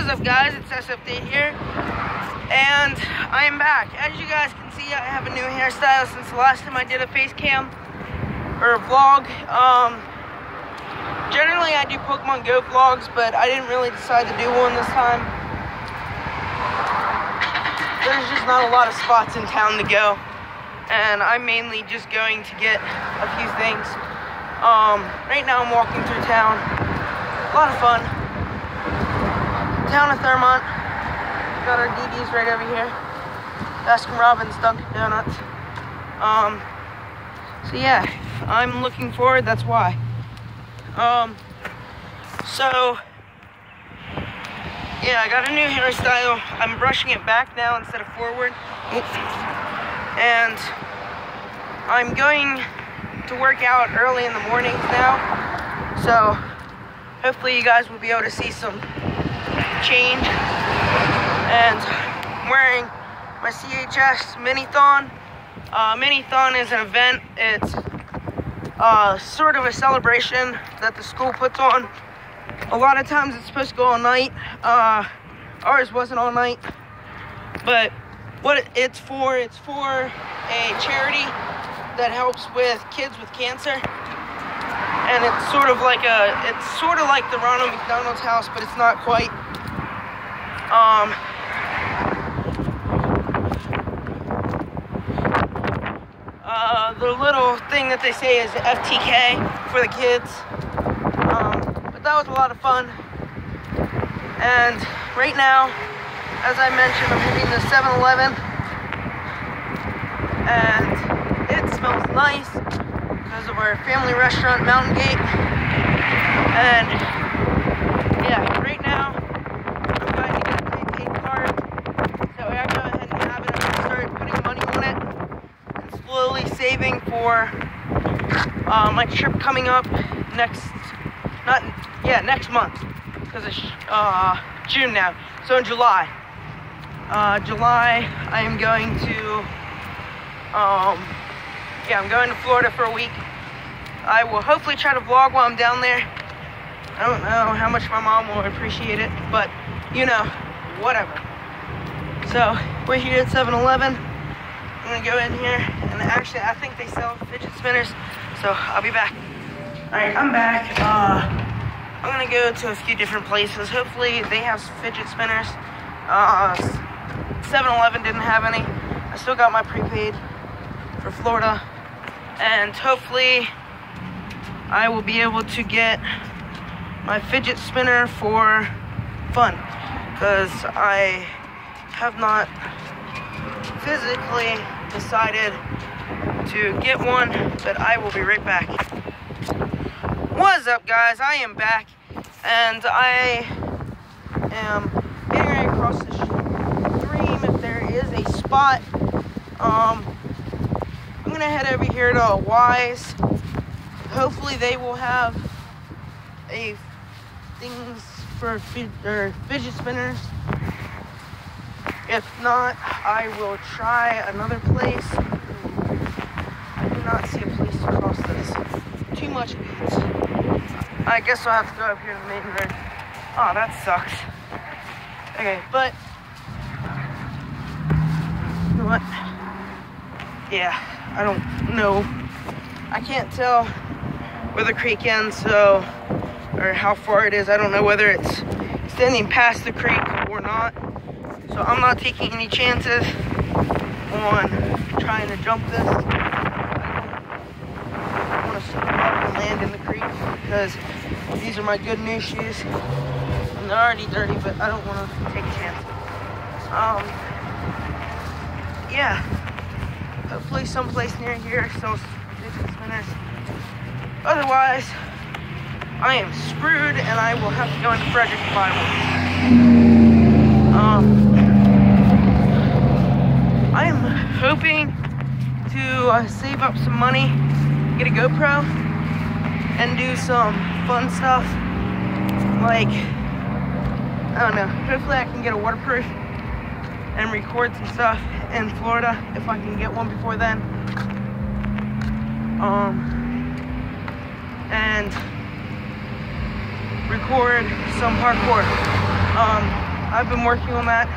What's up guys, it's SFD here, and I am back. As you guys can see, I have a new hairstyle since the last time I did a face cam, or a vlog. Um, generally I do Pokemon Go vlogs, but I didn't really decide to do one this time. There's just not a lot of spots in town to go, and I'm mainly just going to get a few things. Um, right now I'm walking through town, a lot of fun town of Thurmont. Got our DDs right over here. Baskin Robbins, Dunkin' Donuts. Um, so yeah, I'm looking forward, that's why. Um, so, yeah, I got a new hairstyle. I'm brushing it back now instead of forward. And I'm going to work out early in the mornings now. So, hopefully you guys will be able to see some change. And I'm wearing my CHS Minithon. Uh, Minithon is an event. It's uh, sort of a celebration that the school puts on. A lot of times it's supposed to go all night. Uh, ours wasn't all night. But what it's for, it's for a charity that helps with kids with cancer. And it's sort of like a, it's sort of like the Ronald McDonald's house, but it's not quite. Um, uh, the little thing that they say is FTK for the kids. Um, but that was a lot of fun. And right now, as I mentioned, I'm hitting the 7-Eleven. And it smells nice because of our family restaurant, Mountain Gate. And yeah, right now, I'm going to get a prepaid card. So I go ahead and have it and start putting money on it. And slowly saving for uh, my trip coming up next, not, yeah, next month. Because it's uh, June now. So in July. Uh, July, I am going to, um, yeah, I'm going to Florida for a week. I will hopefully try to vlog while I'm down there. I don't know how much my mom will appreciate it, but you know, whatever. So we're here at 7-Eleven. I'm gonna go in here, actually, I think they sell fidget spinners, so I'll be back. All right, I'm back. Uh, I'm gonna go to a few different places. Hopefully, they have fidget spinners. Uh, 7-Eleven didn't have any. I still got my prepaid for Florida, and hopefully, I will be able to get my fidget spinner for fun because I have not physically decided to get one, but I will be right back. What's up, guys? I am back, and I am getting ready to cross the stream if there is a spot. Um, I'm gonna head over here to Weis. Hopefully, they will have a things for or fidget spinners. If not, I will try another place. I do not see a place to cross this. Too much weeds. I guess I'll have to go up here to the main road. Oh, that sucks. Okay, but you know what? Yeah, I don't know. I can't tell where the creek ends, so or how far it is. I don't know whether it's extending past the creek or not. So I'm not taking any chances on trying to jump this. I want to step up and land in the creek because these are my good new shoes. And they're already dirty, but I don't want to take a chance. Um, yeah. Hopefully someplace near here sells fidget. Otherwise, I am screwed and I will have to go into Frederick to buy one. Um, I'm hoping to uh, save up some money, get a GoPro, and do some fun stuff. Like, I don't know, hopefully I can get a waterproof and record some stuff in Florida if I can get one before then. Um, and record some parkour. Um, I've been working on that,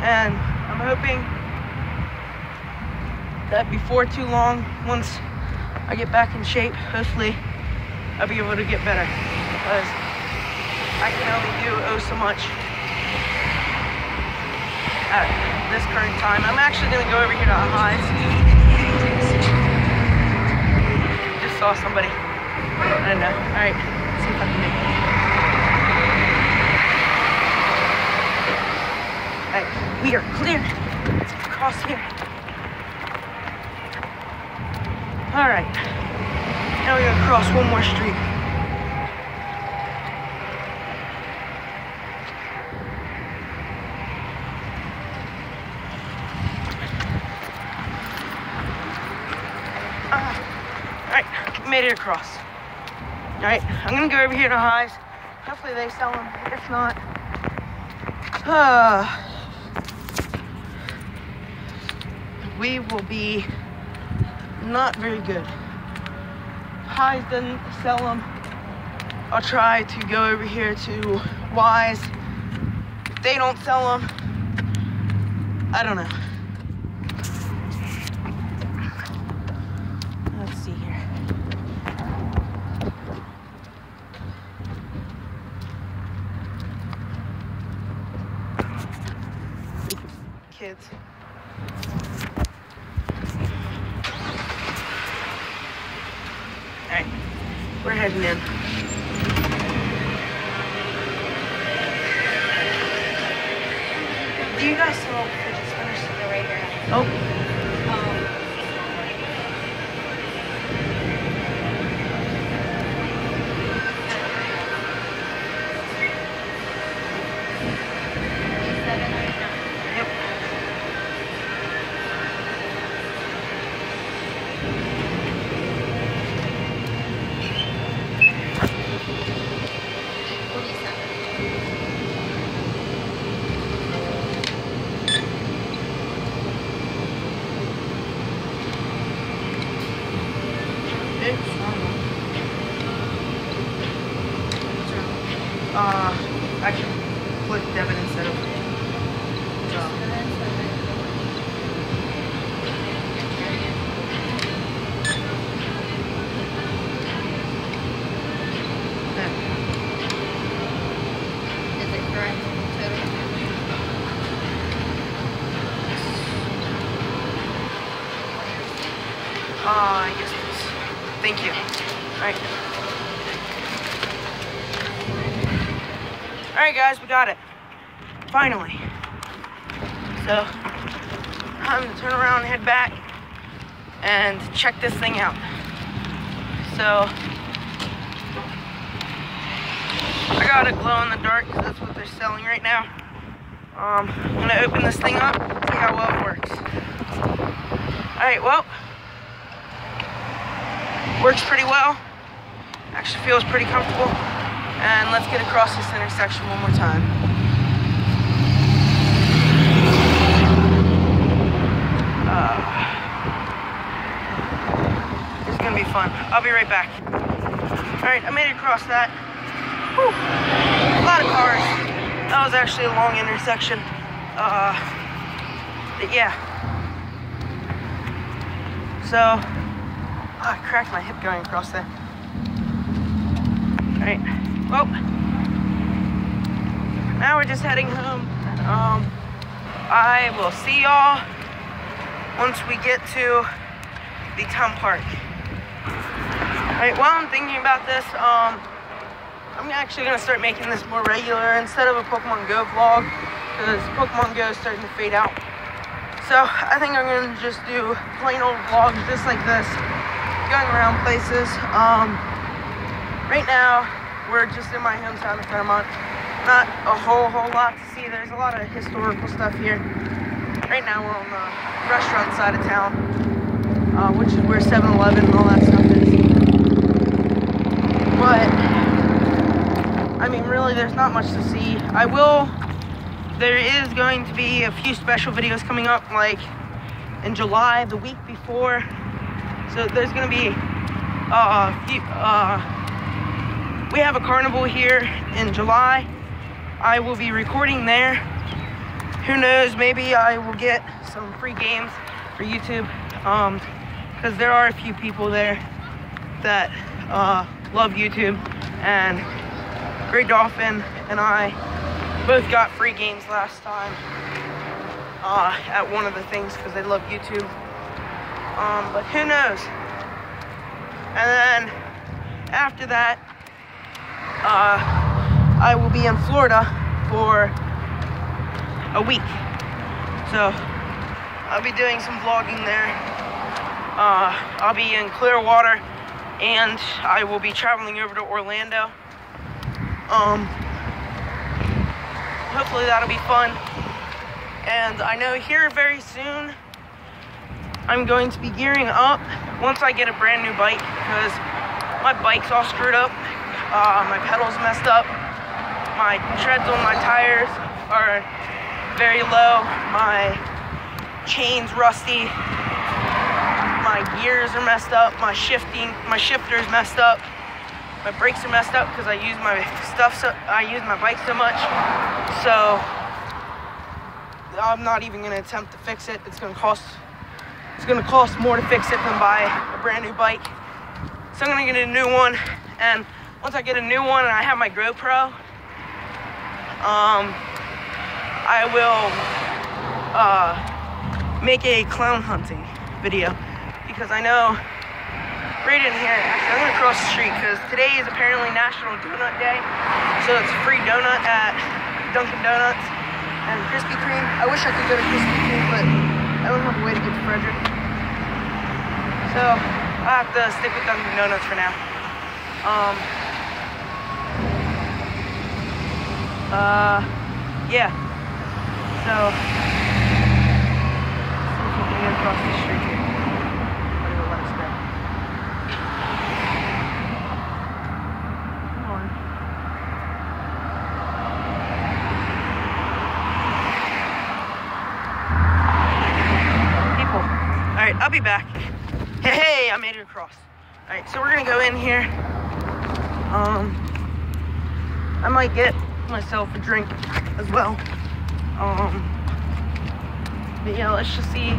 and I'm hoping that before too long, once I get back in shape, hopefully I'll be able to get better. Because I can only do oh so much at this current time. I'm actually gonna go over here to Highs. Just saw somebody. I don't know. All right, see if I can make it. All right, we are clear. Let's cross here. All right, now we're gonna cross one more street. Uh, made it across. All right, I'm gonna go over here to Highs. Hopefully they sell them. If not, uh, we will be not very good. Highs doesn't sell them. I'll try to go over here to Weis. If they don't sell them, I don't know. Let's see here. Kids. Uh, yes, please. Thank you. Alright. Alright, guys, we got it. Finally. So, I'm gonna turn around and head back and check this thing out. So, I got a glow in the dark because that's what they're selling right now. Um, I'm gonna open this thing up, see how well it works. Alright, well, works pretty well. Actually feels pretty comfortable. And let's get across this intersection one more time. Uh, this is gonna be fun. I'll be right back. All right, I made it across that. Whew. A lot of cars. That was actually a long intersection. Uh, but yeah. So, Oh, I cracked my hip going across there. Alright. Well, now we're just heading home. Um, I will see y'all once we get to the town park. Alright, while I'm thinking about this, um, I'm actually gonna start making this more regular instead of a Pokemon Go vlog, because Pokemon Go is starting to fade out. So I think I'm gonna just do plain old vlogs just like this, going around places. Um, right now, we're just in my hometown of Thurmont. Not a whole whole lot to see. There's a lot of historical stuff here. Right now, we're on the restaurant side of town, uh, which is where 7-Eleven and all that stuff is. But I mean, really, there's not much to see. I will. There is going to be a few special videos coming up, like in July, the week before. So there's gonna be uh, few. Uh, we have a carnival here in July, I will be recording there. Who knows? Maybe I will get some free games for YouTube. Um, because there are a few people there that uh, love YouTube, and Great Dolphin and I both got free games last time uh, at one of the things because they love YouTube. Um, but who knows? And then after that, uh, I will be in Florida for a week. So I'll be doing some vlogging there. Uh, I'll be in Clearwater and I will be traveling over to Orlando. Um, hopefully that'll be fun. And I know here very soon I'm going to be gearing up once I get a brand new bike because my bike's all screwed up. Uh, my pedals messed up. My treads on my tires are very low. My chain's rusty. My gears are messed up. My shifting, my shifter's messed up. My brakes are messed up because I use my stuff so I use my bike so much. So I'm not even gonna attempt to fix it. It's gonna cost it's gonna cost more to fix it than buy a brand new bike. So I'm gonna get a new one and once I get a new one and I have my GoPro, um, I will uh, make a clown hunting video because I know right here, I'm gonna cross the street because today is apparently National Donut Day. So it's free donut at Dunkin' Donuts and Krispy Kreme. I wish I could go to Krispy Kreme, but I don't have a way to get to Frederick. So I have to stick with Dunkin' Donuts for now. Um, uh, yeah. So, see if we can get across the street here. But it'll let us go. Come on. People. All right, I'll be back. Hey, hey, I made it across. All right, so we're gonna go in here. Um, I might get myself a drink as well. Um, but yeah, let's just see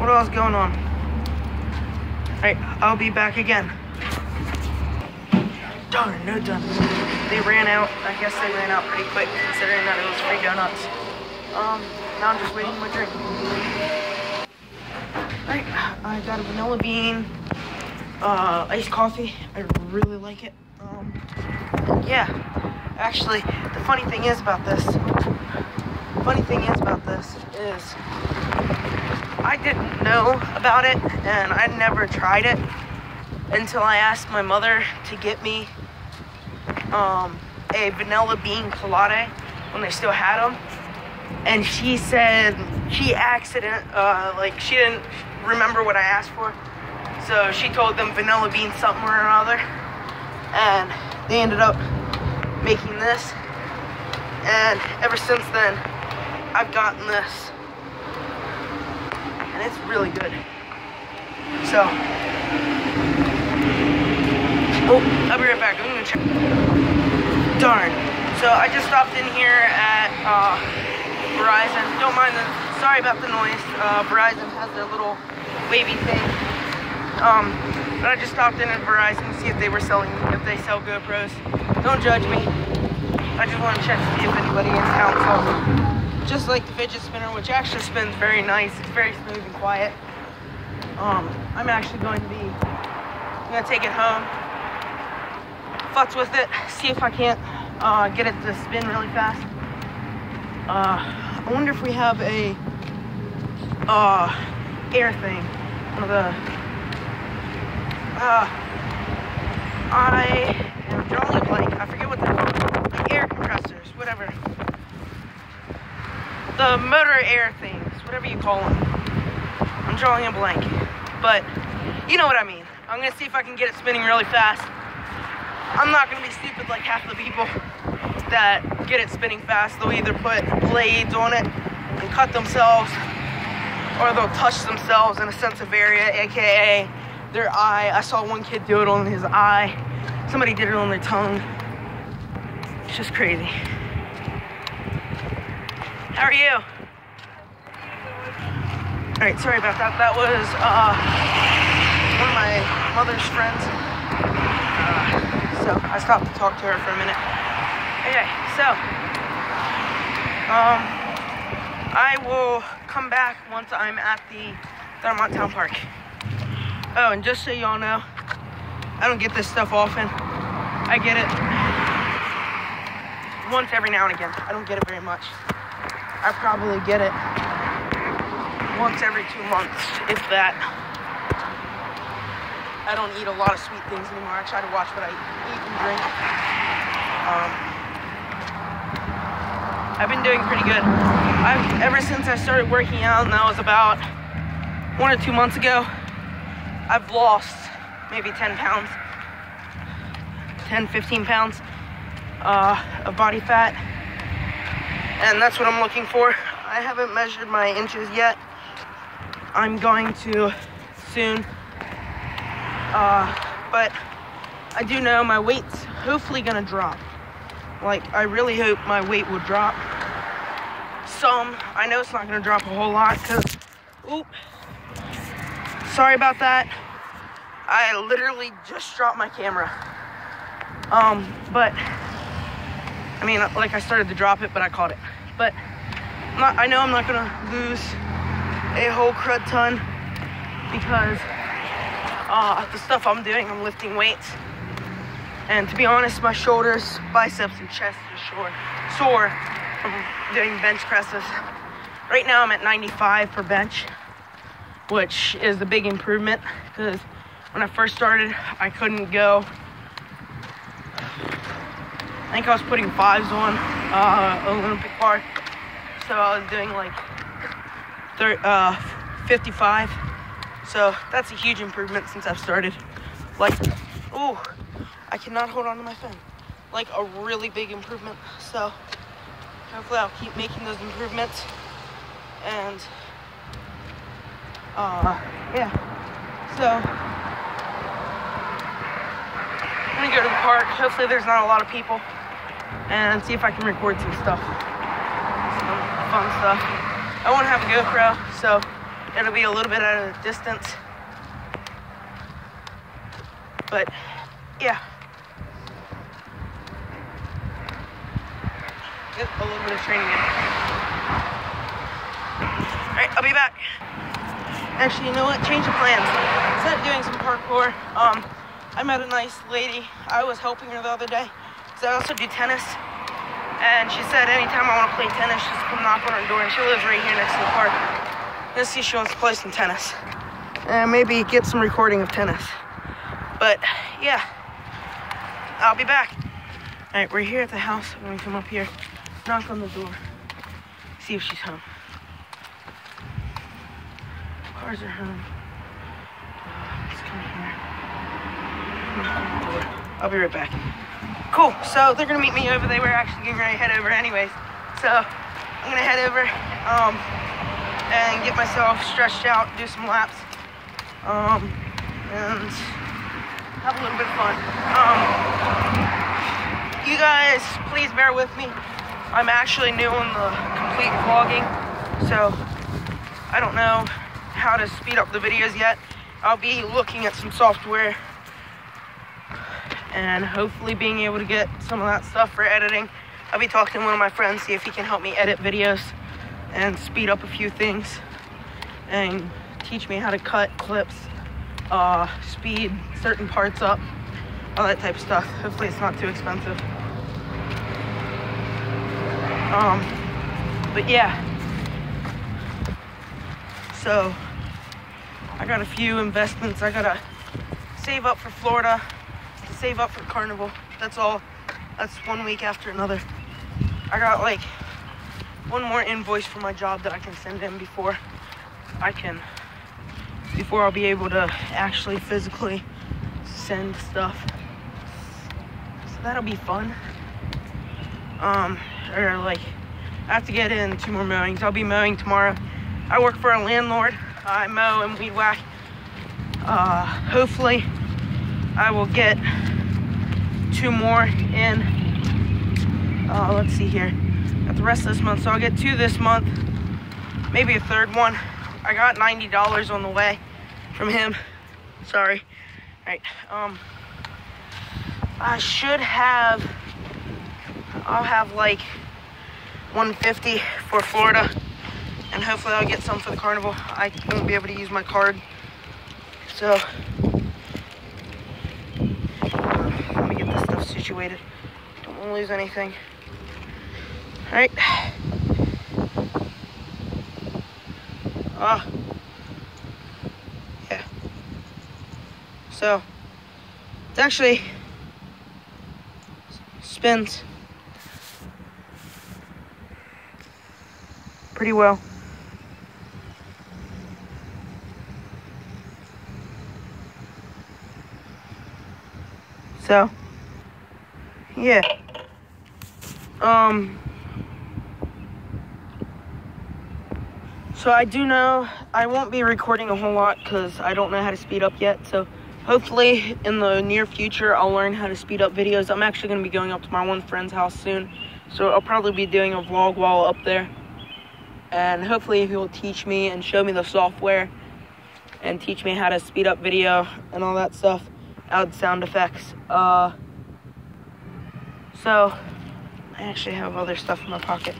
what else is going on. All right, I'll be back again. Darn, no done. They ran out. I guess they ran out pretty quick considering that it was free donuts. Um, now I'm just waiting for my drink. Alright, I got a vanilla bean, uh, iced coffee. I really like it. Um, yeah, actually, the funny thing is about this, funny thing is about this is I didn't know about it and I never tried it until I asked my mother to get me um, a vanilla bean colada when they still had them. And she said she accident, uh, like she didn't remember what I asked for. So she told them vanilla bean something or another. And they ended up making this. And ever since then, I've gotten this. And it's really good. So, oh, I'll be right back. I'm gonna check. Darn. So I just stopped in here at uh, Verizon. Don't mind the, sorry about the noise. Uh, Verizon has their little wavy thing. Um, but I just stopped in at Verizon to see if they were selling, if they sell GoPros. Don't judge me. I just want to check to see if anybody in town sells them. Just like the fidget spinner, which actually spins very nice. It's very smooth and quiet. Um, I'm actually going to be, I'm gonna take it home, futz with it, see if I can't uh, get it to spin really fast. Uh, I wonder if we have a uh, air thing. One of the. Uh, I am drawing a blank. I forget what they're called. Air compressors, whatever. The motor air things, whatever you call them. I'm drawing a blank. But you know what I mean. I'm gonna see if I can get it spinning really fast. I'm not gonna be stupid like half the people that get it spinning fast. They'll either put blades on it and cut themselves, or they'll touch themselves in a sensitive area, aka their eye. I saw one kid do it on his eye. Somebody did it on their tongue. It's just crazy. How are you? All right, sorry about that. That was uh, one of my mother's friends. Uh, so I stopped to talk to her for a minute. Okay, so um, I will come back once I'm at the Thurmont Town Park. Oh, and just so y'all know, I don't get this stuff often. I get it once every now and again. I don't get it very much. I probably get it once every two months, if that. I don't eat a lot of sweet things anymore. I try to watch what I eat and drink. Um, I've been doing pretty good. I've ever since I started working out, and that was about one or two months ago. I've lost maybe 10 pounds, 10, 15 pounds uh, of body fat, and that's what I'm looking for. I haven't measured my inches yet. I'm going to soon, uh, but I do know my weight's hopefully gonna drop. Like, I really hope my weight will drop some. I know it's not gonna drop a whole lot because, oop, sorry about that. I literally just dropped my camera. Um, but, I mean, like I started to drop it, but I caught it. But, not, I know I'm not gonna lose a whole crud ton because uh, the stuff I'm doing, I'm lifting weights. And to be honest, my shoulders, biceps, and chest are sore, sore from doing bench presses. Right now I'm at 95 for bench, which is a big improvement because when I first started, I couldn't go. I think I was putting fives on uh, Olympic bar, so I was doing like uh, 55. So that's a huge improvement since I've started. Like, ooh, I cannot hold on to my phone. Like a really big improvement. So hopefully I'll keep making those improvements. And uh, yeah. So I'm gonna go to the park. Hopefully there's not a lot of people, and see if I can record some stuff, some fun stuff. I won't have a GoPro, so it'll be a little bit at a distance. But yeah. Get a little bit of training in. Alright, I'll be back. Actually, you know what? Change of plans. Instead of doing some parkour, um, I met a nice lady. I was helping her the other day. So I also do tennis. And she said anytime I want to play tennis, just come knock on her door. And she lives right here next to the park. Let's see if she wants to play some tennis. And maybe get some recording of tennis. But yeah, I'll be back. All right, we're here at the house. I'm gonna come up here, knock on the door, see if she's home. Cars are home. Let's come here. On. I'll be right back. Cool. So they're gonna meet me over. They were actually getting ready to head over anyways. So I'm gonna head over um, and get myself stretched out, do some laps, um, and have a little bit of fun. Um, you guys, please bear with me. I'm actually new in the complete vlogging, so I don't know how to speed up the videos yet. I'll be looking at some software and hopefully being able to get some of that stuff for editing. I'll be talking to one of my friends, see if he can help me edit videos and speed up a few things and teach me how to cut clips, uh, speed certain parts up, all that type of stuff. Hopefully it's not too expensive. Um, but yeah. So, I got a few investments. I gotta save up for Florida, save up for Carnival. That's all. That's one week after another. I got like one more invoice for my job that I can send in before I can, before I'll be able to actually physically send stuff. So that'll be fun. Um, or like, I have to get in two more mowings. I'll be mowing tomorrow. I work for a landlord. I mow and weed whack. Uh, hopefully, I will get two more in uh, let's see here. Got the rest of this month, so I'll get two this month, maybe a third one. I got $90 on the way from him. Sorry. All right. Um, I should have. I'll have like 150 for Florida, and hopefully I'll get some for the carnival. I won't be able to use my card, so let me get this stuff situated. Don't want to lose anything. All right. Ah. yeah. So, it's actually spins pretty well. So, yeah. Um, so I do know I won't be recording a whole lot because I don't know how to speed up yet. So hopefully in the near future, I'll learn how to speed up videos. I'm actually going to be going up to my one friend's house soon. So I'll probably be doing a vlog while up there. And hopefully he will teach me and show me the software and teach me how to speed up video and all that stuff. Add sound effects. Uh, so I actually have other stuff in my pocket.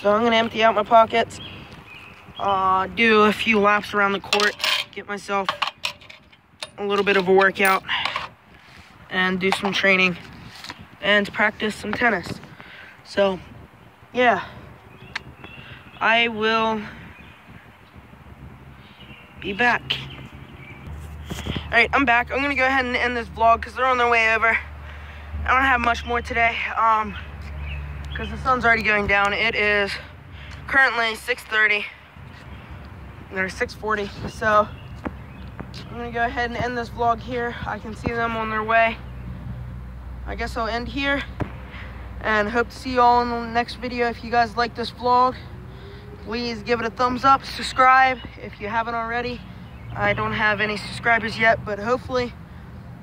So I'm gonna empty out my pockets, uh, do a few laps around the court, get myself a little bit of a workout, and do some training, and practice some tennis. So, yeah, I will be back. All right, I'm back. I'm gonna go ahead and end this vlog because they're on their way over. I don't have much more today, um, because the sun's already going down. It is currently 6.30, or 6.40, so I'm gonna go ahead and end this vlog here. I can see them on their way. I guess I'll end here, and hope to see you all in the next video. If you guys like this vlog, please give it a thumbs up, subscribe if you haven't already. I don't have any subscribers yet, but hopefully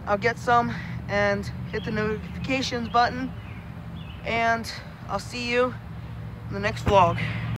I'll get some and hit the notifications button. And I'll see you in the next vlog.